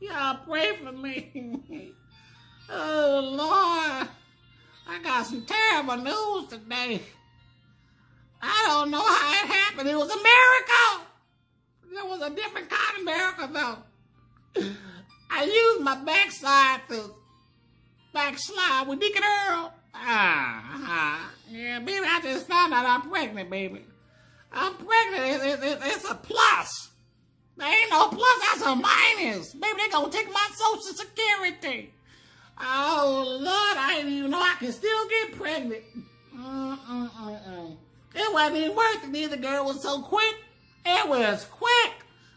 Y'all pray for me. oh, Lord. I got some terrible news today. I don't know how it happened. It was a miracle. It was a different kind of miracle, though. I used my backside to backslide with Deacon Earl. Ah, ah, yeah, baby, I just found out I'm pregnant, baby. I'm pregnant. It, it, it, it's That's a minus. Baby, they gonna take my social security. Oh, Lord, I didn't even know I can still get pregnant. Mm-mm-mm-mm. It wasn't even worth it either, girl. Was so quick. It was quick.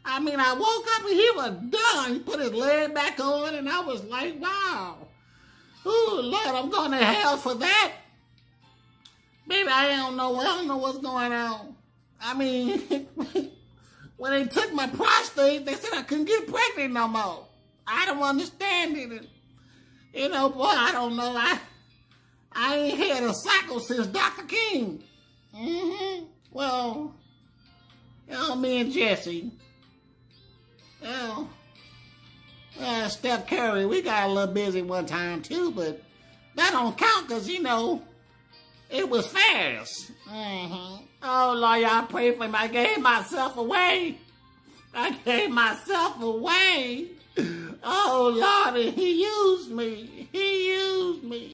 I mean, I woke up and he was done. He put his leg back on, and I was like, wow. Oh, Lord, I'm going to hell for that. Baby, I don't know. I don't know what's going on. I mean, when they took my prostate, they said I couldn't get pregnant no more. I don't understand it. You know, boy, I don't know. I I ain't had a cycle since Dr. King. Mm-hmm. Well, you know, me and Jesse. Well, uh, Steph Curry, we got a little busy one time too, but that don't count because, you know, it was fast. Mm-hmm. Oh, Lord, y'all pray for me. I gave myself away. I gave myself away. Oh, Lord, he used me. He used me.